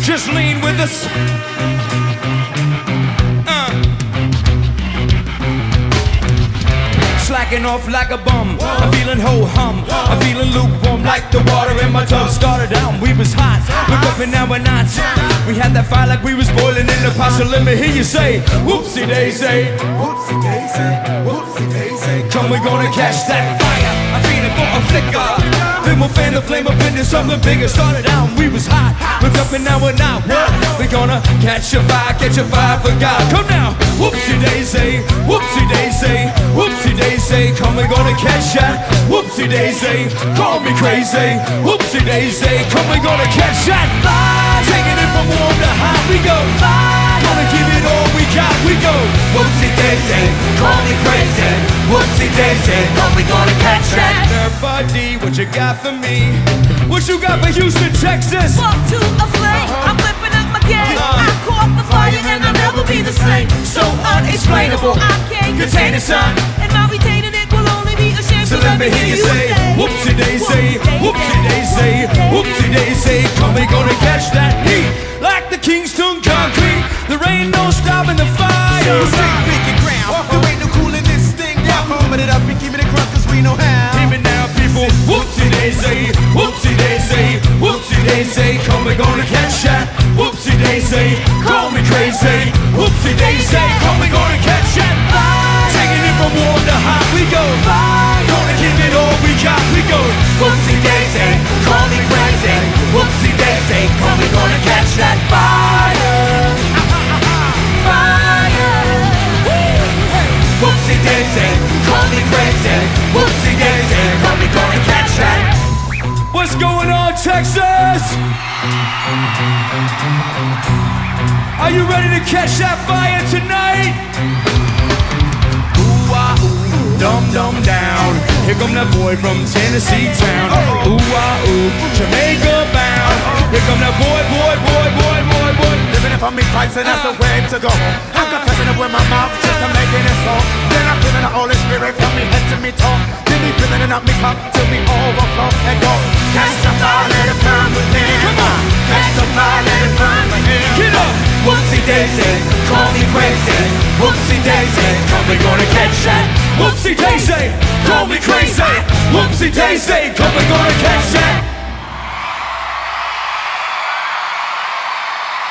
just lean with us. Uh. Slacking off like a bum. I'm feeling ho hum. I'm feeling lukewarm like the water in my tub. Started out, we was hot. Look up and now we're not. We had that fire like we was boiling in the pot. So let me hear you say, whoopsie daisy. Whoopsie daisy, whoopsie daisy. Come, we're gonna catch that fire. I'm feeling for a flicker. We'll fan the flame up into something bigger. Started out, and we was hot. Look up and now we're not. What? We're gonna catch a fire, catch a fire for God. Come now, whoopsie daisy, whoopsie daisy, whoopsie daisy. Come, we're gonna catch that. Whoopsie daisy, call me crazy. Whoopsie daisy, come, we're gonna catch that fire. Taking it from warm to hot, we go. Fire. Gonna give it all we got, we go. Whoopsie daisy, call me crazy. Whoopsie daisy, but we gonna catch that. Everybody, what you got for me? What you got for Houston, Texas? Walk to a flame, uh-huh. I'm flipping up my game. Uh-huh. I caught the fire and I'll never be the same. So unexplainable, I can't contain it, son. And my retaining it will only be a shame. So let me hear you say, whoopsie daisy, whoopsie daisy, whoopsie daisy. Come, we gonna catch that heat like the Kingston concrete. There ain't no stopping the fire. Daisy, whoopsie daisy, whoopsie daisy. Come, we gonna catch that. Whoopsie daisy, call me crazy. Whoopsie daisy, come, we gonna catch that. Taking it from warm to hot, we go. Fire. Gonna give it all we got, we go. Whoopsie daisy, Texas? Are you ready to catch that fire tonight? Ooh, ah, ooh, dum dum down. Here come that boy from Tennessee town. Ooh, ah, ooh, Jamaica bound. Here come that boy, boy, boy, boy, boy, boy. Living it for me Christ and that's the way to go. I'm confessing it with my mouth just to making it so. Then I'm feeling the Holy Spirit from me head to me toe. Then me filling it up me cup till me overflow and go. Catch the daisy, call me crazy. Whoopsie daisy, we gonna catch that. Whoopsie daisy, call me crazy. Whoopsie daisy, come we gonna catch that.